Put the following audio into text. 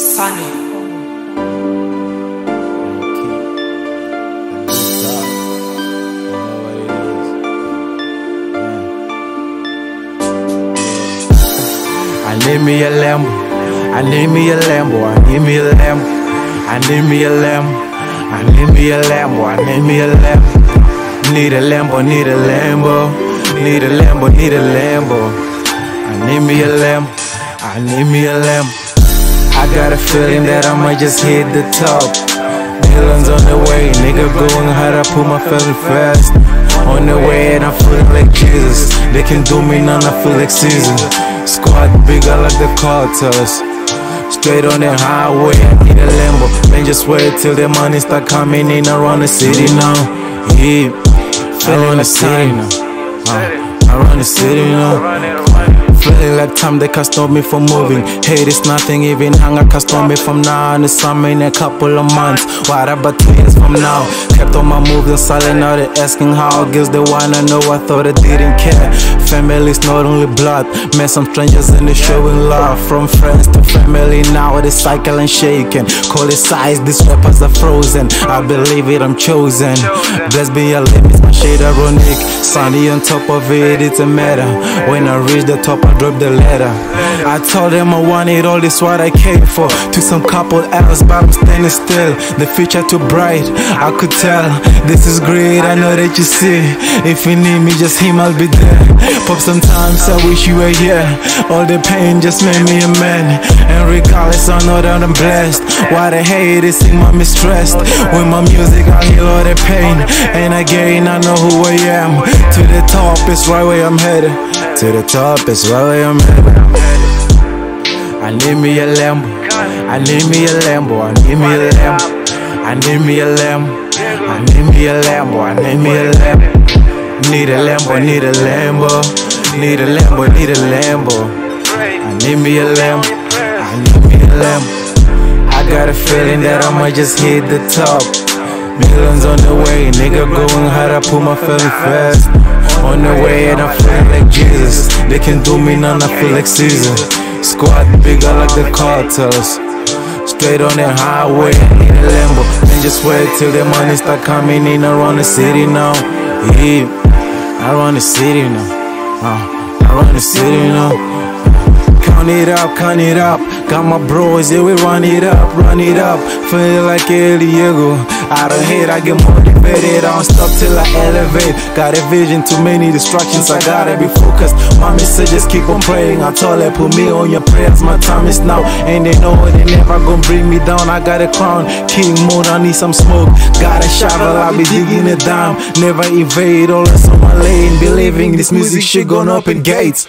Funny. I need me a Lambo. I need me a Lambo. I need me a Lambo. I need me a Lambo. I need me a Lambo. I need me a Lambo. Need a Lambo. Need a Lambo. Need a Lambo. Need a Lambo. I need me a Lambo. I need me a Lambo. I got a feeling that I might just hit the top. Millions on the way, nigga going hard. I put my feeling fast. On the way, and I'm feeling like Jesus. They can do me none, I feel like Caesar. Squad bigger like the cartels. Straight on the highway, I need a Lambo. Man, just wait till the money start coming in around the city now. Yeah, feeling the city now. Uh, around the city now. Feeling like time they can stop me from moving. Hate is nothing, even hunger can stop me from now. And the summer in a couple of months. What about from now? Kept on my moves and silent now they asking how. Guess they wanna know. I thought I didn't care. Family's not only blood. Met some strangers and they showing love. From friends to family now they cycle and shaking. Call it size, these rappers are frozen. I believe it, I'm chosen. Blessed be your limits, my shade ironic. Sunny on top of it, it's a matter. When I reach the top, I drop the ladder. I told them I want it all, this what I came for. To some couple hours, but I'm standing still. The future too bright, I could tell. This is great, I know that you see. If you need me, just him, I'll be there. Pop, sometimes I wish you were here. All the pain just made me a man. And regardless, I know that I'm blessed. Why the hate is in my stressed. With my music, I heal all the pain. And again, I know who I am. To the top, it's right where I'm headed. To the top, it's where I'm headed. I need me a Lambo. I need me a Lambo. I need me a Lambo. I need me a Lambo. I need me a Lambo. I need me a Lambo. Need a Lambo. Need a Lambo. Need a Lambo. Need a Lambo. I need me a Lambo. I need me a Lambo. I got a feeling that I might just hit the top. Millions on the way, nigga going hard. I put my feeling fast. On the way, and I'm feeling like. They can do me none, I feel like Caesar. Squad bigger like the cartels. Straight on the highway, in a Lambo. Then just wait till the money start coming in around the city now. Yeah, around the city now. Uh, around the city now. Count it up, count it up. Got my bros, yeah, we run it up, run it up. Feel like El Diego. Out of hate, I get motivated. I don't stop till I elevate. Got a vision, too many distractions. I gotta be focused. My message just keep on praying. I told her, put me on your prayers. My time is now. And they know they never gonna bring me down. I got a crown, King Moon. I need some smoke. Got a shovel, I'll be digging it down. Never evade, all that's on my lane. Believing this music shit gonna open gates.